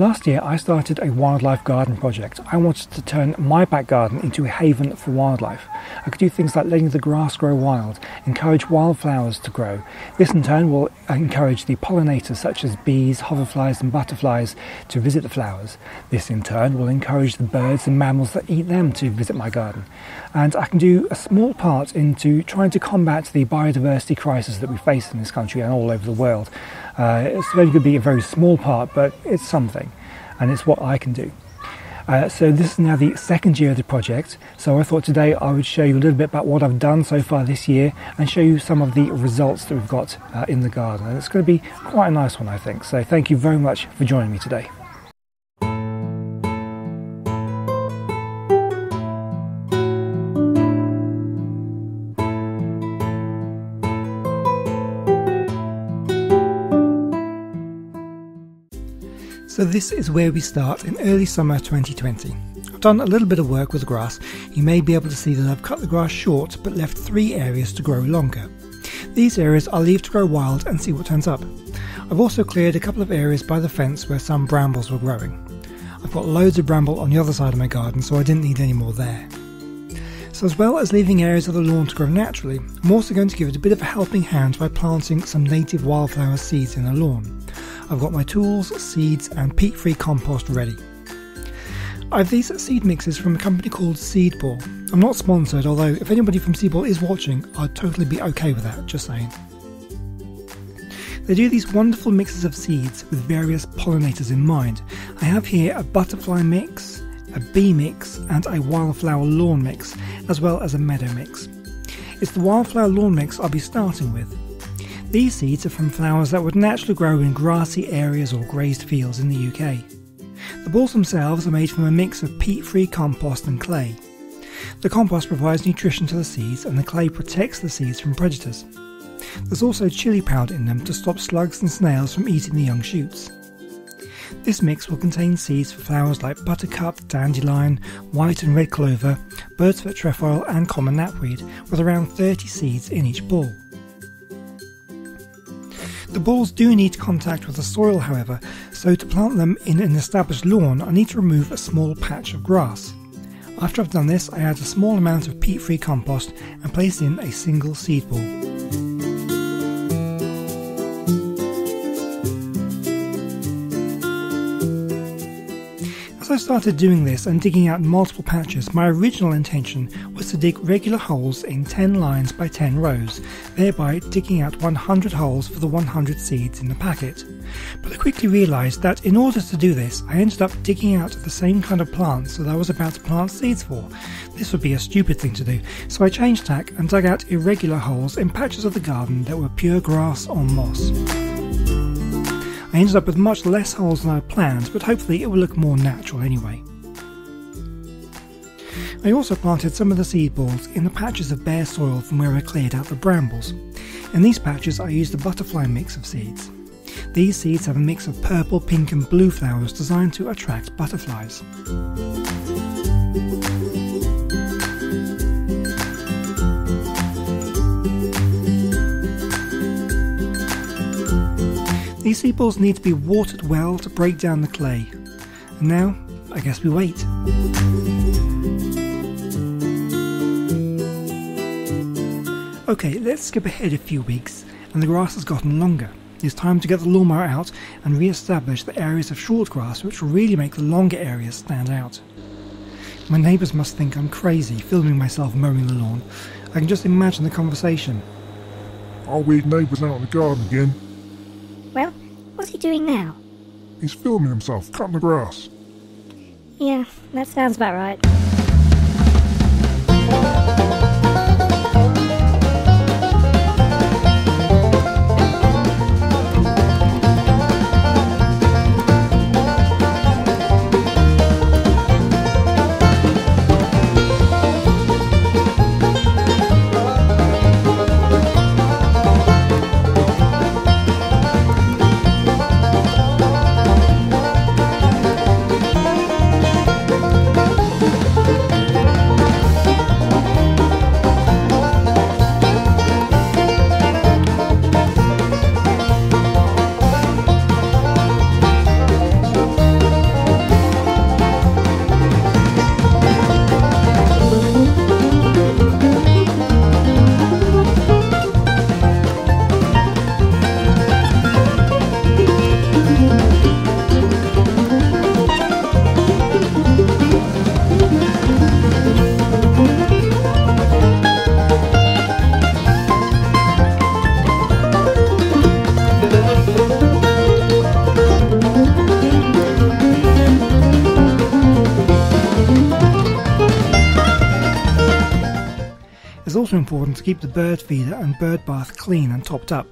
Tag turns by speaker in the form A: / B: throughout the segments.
A: Last year, I started a wildlife garden project. I wanted to turn my back garden into a haven for wildlife. I could do things like letting the grass grow wild, encourage wildflowers to grow. This in turn will encourage the pollinators such as bees, hoverflies, and butterflies to visit the flowers. This in turn will encourage the birds and mammals that eat them to visit my garden. And I can do a small part into trying to combat the biodiversity crisis that we face in this country and all over the world. Uh, it's going to be a very small part, but it's something, and it's what I can do. Uh, so this is now the second year of the project. So I thought today I would show you a little bit about what I've done so far this year and show you some of the results that we've got uh, in the garden. And it's going to be quite a nice one, I think. So thank you very much for joining me today. So this is where we start in early summer 2020. I've done a little bit of work with the grass. You may be able to see that I've cut the grass short but left three areas to grow longer. These areas I'll leave to grow wild and see what turns up. I've also cleared a couple of areas by the fence where some brambles were growing. I've got loads of bramble on the other side of my garden so I didn't need any more there. So as well as leaving areas of the lawn to grow naturally, I'm also going to give it a bit of a helping hand by planting some native wildflower seeds in the lawn. I've got my tools, seeds and peat-free compost ready. I have these seed mixes from a company called Seedball. I'm not sponsored, although if anybody from Seedball is watching, I'd totally be okay with that, just saying. They do these wonderful mixes of seeds with various pollinators in mind. I have here a butterfly mix, a bee mix, and a wildflower lawn mix, as well as a meadow mix. It's the wildflower lawn mix I'll be starting with. These seeds are from flowers that would naturally grow in grassy areas or grazed fields in the UK. The balls themselves are made from a mix of peat-free compost and clay. The compost provides nutrition to the seeds and the clay protects the seeds from predators. There's also chili powder in them to stop slugs and snails from eating the young shoots. This mix will contain seeds for flowers like buttercup, dandelion, white and red clover, bird's foot trefoil and common knapweed, with around 30 seeds in each ball. The balls do need contact with the soil however, so to plant them in an established lawn I need to remove a small patch of grass. After I've done this I add a small amount of peat-free compost and place in a single seed ball. Started doing this and digging out multiple patches, my original intention was to dig regular holes in 10 lines by 10 rows, thereby digging out 100 holes for the 100 seeds in the packet. But I quickly realised that in order to do this, I ended up digging out the same kind of plants that I was about to plant seeds for. This would be a stupid thing to do, so I changed tack and dug out irregular holes in patches of the garden that were pure grass or moss. I ended up with much less holes than I planned, but hopefully it will look more natural anyway. I also planted some of the seed balls in the patches of bare soil from where I cleared out the brambles. In these patches I used a butterfly mix of seeds. These seeds have a mix of purple, pink and blue flowers designed to attract butterflies. These seed balls need to be watered well to break down the clay. And now, I guess we wait. Okay, let's skip ahead a few weeks, and the grass has gotten longer. It's time to get the lawnmower out and re-establish the areas of short grass which will really make the longer areas stand out. My neighbours must think I'm crazy filming myself mowing the lawn. I can just imagine the conversation.
B: Our weird neighbour's out in the garden again.
C: Well, what's he doing now?
B: He's filming himself cutting the grass.
C: Yeah, that sounds about right.
A: Also important to keep the bird feeder and bird bath clean and topped up.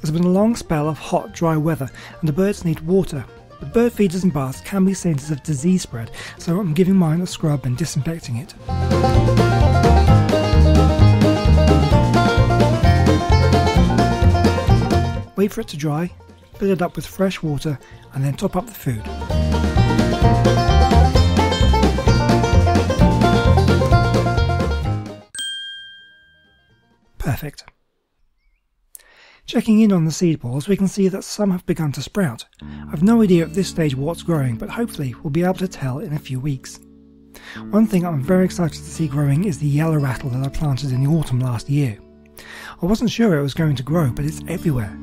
A: There's been a long spell of hot, dry weather, and the birds need water. But bird feeders and baths can be centres of disease spread, so I'm giving mine a scrub and disinfecting it. Wait for it to dry, fill it up with fresh water, and then top up the food. Perfect. Checking in on the seed balls, we can see that some have begun to sprout. I've no idea at this stage what's growing, but hopefully we'll be able to tell in a few weeks. One thing I'm very excited to see growing is the yellow rattle that I planted in the autumn last year. I wasn't sure it was going to grow, but it's everywhere.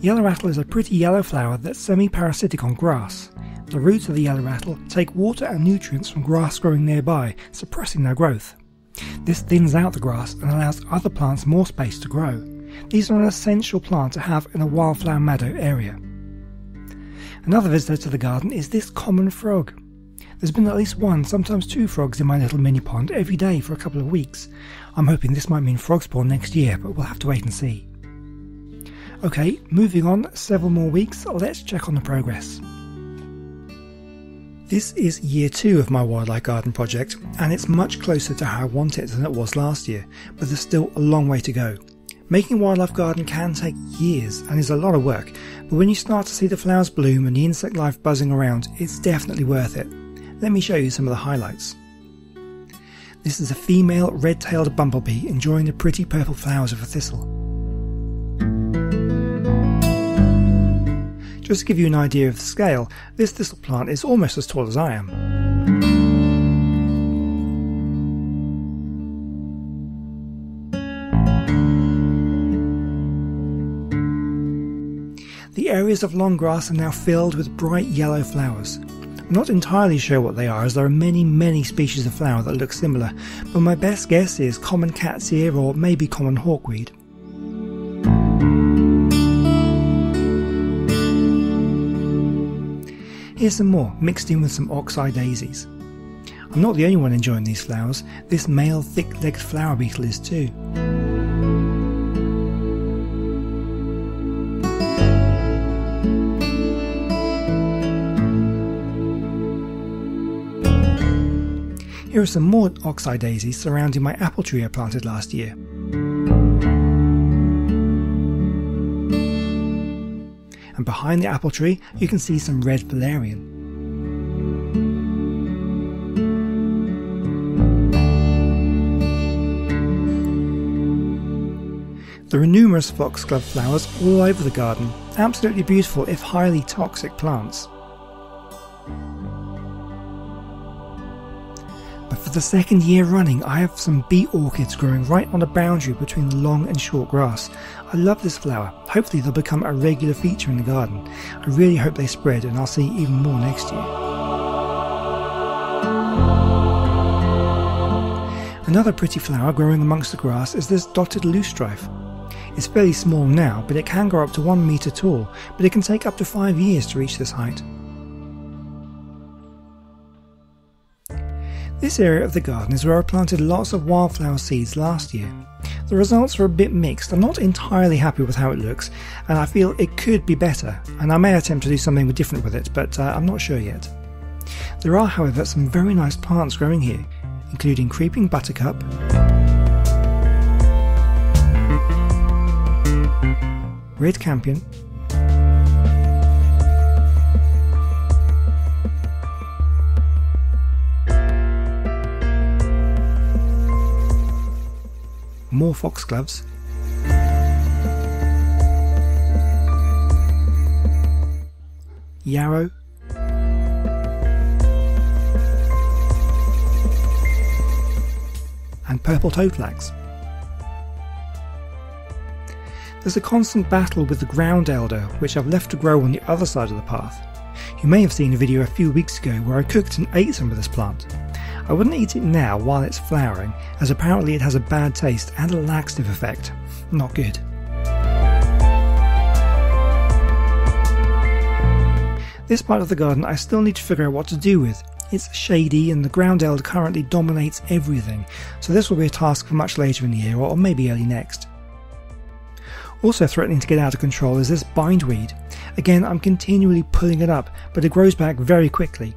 A: Yellow rattle is a pretty yellow flower that's semi-parasitic on grass. The roots of the yellow rattle take water and nutrients from grass growing nearby, suppressing their growth. This thins out the grass and allows other plants more space to grow. These are an essential plant to have in a wildflower meadow area. Another visitor to the garden is this common frog. There's been at least one, sometimes two frogs in my little mini pond every day for a couple of weeks. I'm hoping this might mean frog spawn next year, but we'll have to wait and see. Okay, moving on several more weeks, let's check on the progress. This is year two of my wildlife garden project, and it's much closer to how I want it than it was last year, but there's still a long way to go. Making wildlife garden can take years and is a lot of work, but when you start to see the flowers bloom and the insect life buzzing around, it's definitely worth it. Let me show you some of the highlights. This is a female red-tailed bumblebee enjoying the pretty purple flowers of a thistle. Just to give you an idea of the scale, this thistle plant is almost as tall as I am. The areas of long grass are now filled with bright yellow flowers. I'm not entirely sure what they are as there are many, many species of flower that look similar, but my best guess is common cat's ear or maybe common hawkweed. Here's some more, mixed in with some oxeye daisies. I'm not the only one enjoying these flowers, this male thick-legged flower beetle is too. Here are some more oxeye daisies surrounding my apple tree I planted last year. And behind the apple tree you can see some red valerian. There are numerous foxglove flowers all over the garden, absolutely beautiful if highly toxic plants. But for the second year running, I have some bee orchids growing right on the boundary between the long and short grass. I love this flower. Hopefully they'll become a regular feature in the garden. I really hope they spread and I'll see even more next year. Another pretty flower growing amongst the grass is this dotted loosestrife. It's fairly small now, but it can grow up to 1 metre tall, but it can take up to 5 years to reach this height. This area of the garden is where I planted lots of wildflower seeds last year. The results are a bit mixed, I'm not entirely happy with how it looks, and I feel it could be better, and I may attempt to do something different with it, but uh, I'm not sure yet. There are, however, some very nice plants growing here, including creeping buttercup, red campion, more foxgloves, yarrow, and purple toadflax. There's a constant battle with the ground elder, which I've left to grow on the other side of the path. You may have seen a video a few weeks ago where I cooked and ate some of this plant. I wouldn't eat it now while it's flowering, as apparently it has a bad taste and a laxative effect. Not good. This part of the garden I still need to figure out what to do with. It's shady and the ground elder currently dominates everything, so this will be a task for much later in the year or maybe early next. Also threatening to get out of control is this bindweed. Again, I'm continually pulling it up, but it grows back very quickly.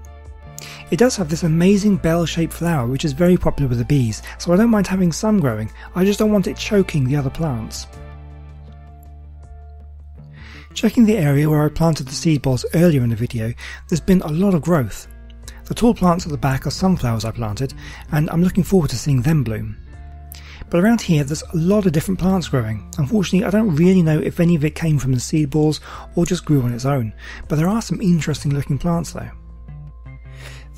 A: It does have this amazing bell-shaped flower which is very popular with the bees, so I don't mind having some growing, I just don't want it choking the other plants. Checking the area where I planted the seed balls earlier in the video, there's been a lot of growth. The tall plants at the back are sunflowers I planted, and I'm looking forward to seeing them bloom. But around here there's a lot of different plants growing. Unfortunately I don't really know if any of it came from the seed balls or just grew on its own, but there are some interesting looking plants though.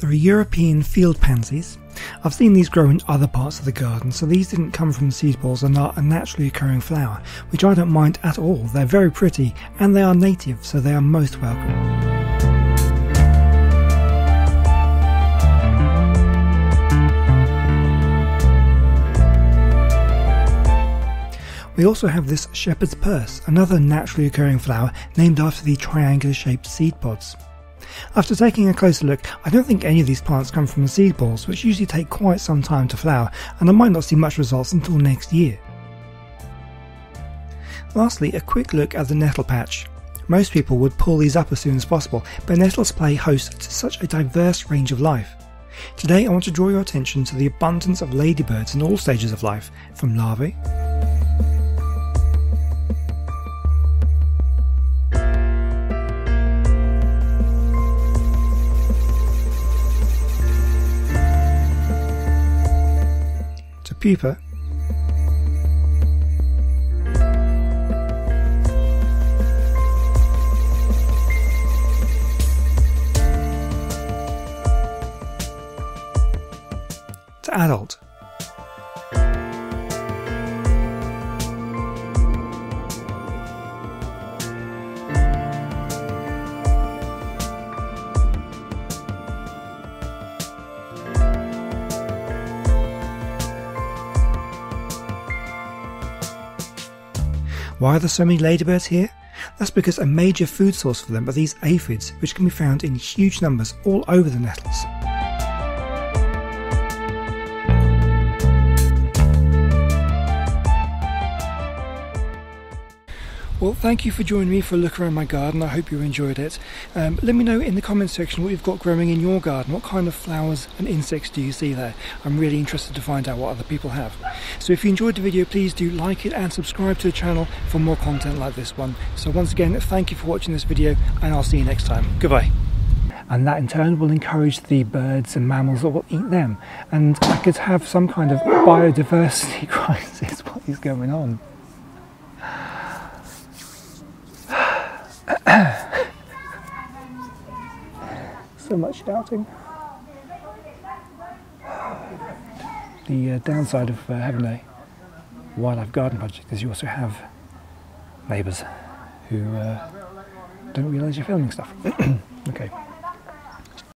A: There are European field pansies. I've seen these grow in other parts of the garden, so these didn't come from seed balls and are a naturally occurring flower, which I don't mind at all. They're very pretty and they are native, so they are most welcome. We also have this shepherd's purse, another naturally occurring flower named after the triangular shaped seed pods. After taking a closer look, I don't think any of these plants come from seed balls, which usually take quite some time to flower, and I might not see much results until next year. Lastly, a quick look at the nettle patch. Most people would pull these up as soon as possible, but nettles play host to such a diverse range of life. Today I want to draw your attention to the abundance of ladybirds in all stages of life, from larvae pupa Why are there so many ladybirds here? That's because a major food source for them are these aphids, which can be found in huge numbers all over the nettles. Well, thank you for joining me for a look around my garden. I hope you enjoyed it. Um, let me know in the comments section what you've got growing in your garden. What kind of flowers and insects do you see there? I'm really interested to find out what other people have. So if you enjoyed the video, please do like it and subscribe to the channel for more content like this one. So once again, thank you for watching this video and I'll see you next time. Goodbye and that in turn will encourage the birds and mammals that will eat them. And I could have some kind of biodiversity crisis. What is going on? so much shouting. The uh, downside of uh, having a wildlife garden project is you also have neighbours who uh, don't realise you're filming stuff. okay.